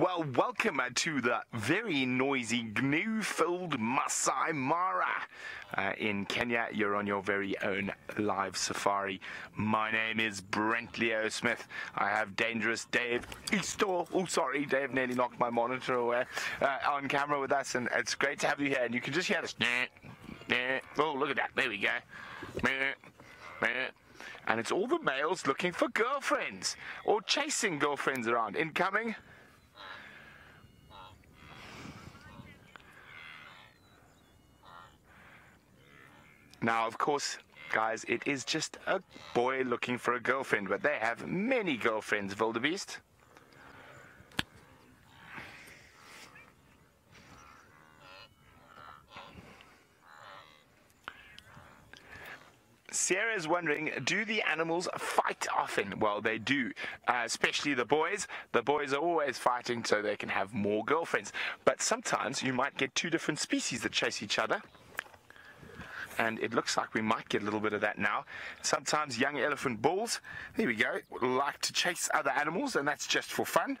Well, welcome to the very noisy GNU-filled Masai Mara. Uh, in Kenya, you're on your very own live safari. My name is Brent Leo Smith. I have Dangerous Dave Easter. Oh, sorry, Dave nearly knocked my monitor away. Uh, on camera with us, and it's great to have you here. And you can just hear this. Oh, look at that. There we go. And it's all the males looking for girlfriends or chasing girlfriends around. Incoming. Now, of course, guys, it is just a boy looking for a girlfriend, but they have many girlfriends, Wildebeest. Sierra is wondering, do the animals fight often? Well, they do, uh, especially the boys. The boys are always fighting so they can have more girlfriends. But sometimes you might get two different species that chase each other and it looks like we might get a little bit of that now. Sometimes young elephant bulls, here we go, like to chase other animals, and that's just for fun.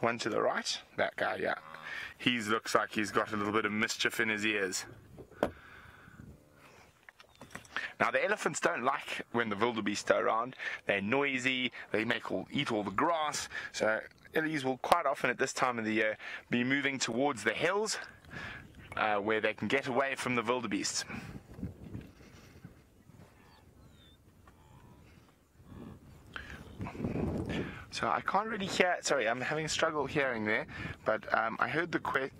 One to the right, that guy, yeah. He looks like he's got a little bit of mischief in his ears. Now the elephants don't like when the wildebeest are around. They're noisy. They make all eat all the grass. So these will quite often at this time of the year be moving towards the hills uh, where they can get away from the wildebeest. So I can't really hear, sorry, I'm having a struggle hearing there, but um, I heard the question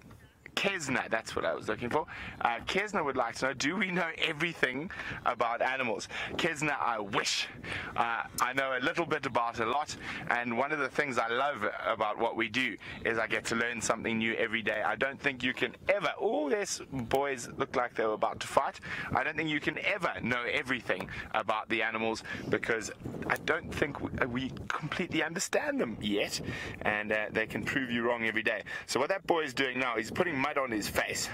Kesna, that's what I was looking for. Uh, Kesna would like to know, do we know everything about animals? Kesna, I wish. Uh, I know a little bit about a lot, and one of the things I love about what we do is I get to learn something new every day. I don't think you can ever, oh yes, boys look like they were about to fight. I don't think you can ever know everything about the animals because I don't think we, we completely understand them yet, and uh, they can prove you wrong every day. So what that boy is doing now, he's putting mud on his face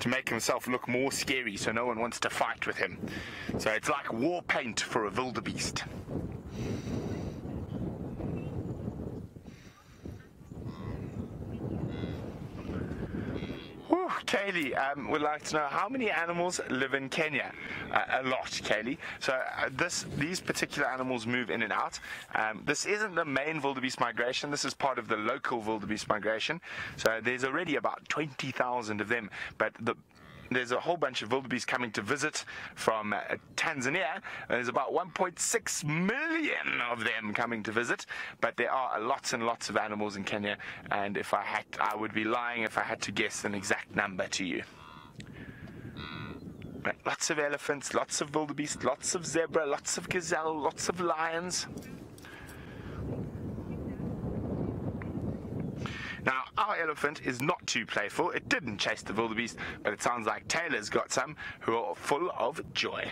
to make himself look more scary so no one wants to fight with him. So it's like war paint for a wildebeest. Kaylee um, would like to know how many animals live in Kenya. Uh, a lot, Kaylee. So uh, this, these particular animals move in and out. Um, this isn't the main wildebeest migration. This is part of the local wildebeest migration. So there's already about 20,000 of them. But the there's a whole bunch of wildebeest coming to visit from uh, Tanzania. There's about 1.6 million of them coming to visit, but there are lots and lots of animals in Kenya. And if I had, I would be lying if I had to guess an exact number to you. Lots of elephants, lots of wildebeest, lots of zebra, lots of gazelle, lots of lions. Now, our elephant is not too playful. It didn't chase the wildebeest, but it sounds like Taylor's got some who are full of joy.